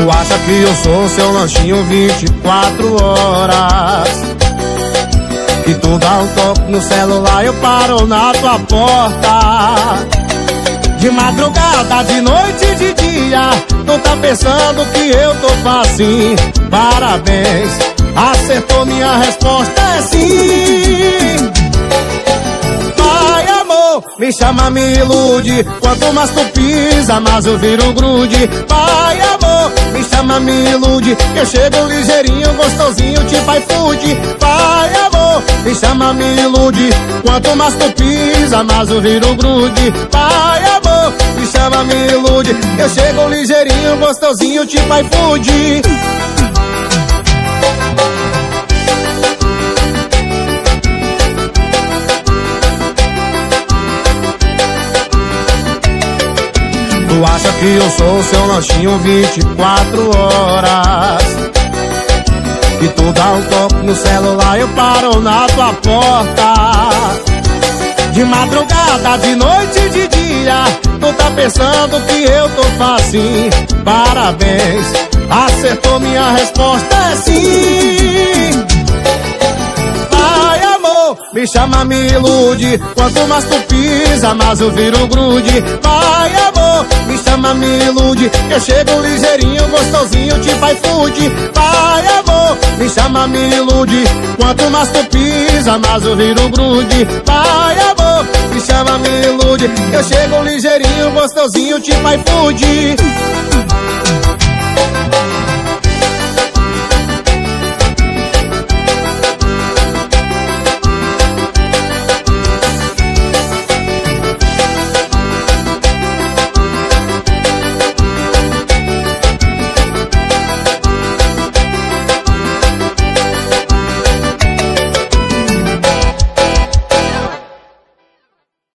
Tu acha que eu sou seu lanchinho 24 horas? Que tu dá um toque no celular, eu paro na tua porta. De madrugada, de noite, de dia, tu tá pensando que eu tô facinho. Parabéns, acertou minha resposta, é sim. Me chama, me ilude. Quanto mais tu pisa, mais eu viro grude. Vai, amor, me chama, me ilude. Eu chego ligeirinho, gostosinho, tipo iFood. Vai, amor, me chama, me ilude. Quanto mais tu pisa, mais eu viro grude. Vai, amor, me chama, me ilude. Eu chego ligeirinho, gostosinho, tipo iFood. Tu acha que eu sou seu lanchinho 24 horas? E tu dá um toque no celular, eu paro na tua porta. De madrugada, de noite, de dia, tu tá pensando que eu tô facinho. Parabéns, acertou minha resposta, é sim. Vai, amor, me chama, me ilude. Quanto mais tu pisa, mais eu viro grude. Vai, amor, chama, me ilude. Eu chego ligeirinho, gostosinho, tipo iFood. Vai, amor, me chama, me ilude. Quanto mais tu pisa, mais eu viro grude. Vai, amor, me chama, me ilude. Eu chego ligeirinho, gostosinho, tipo iFood.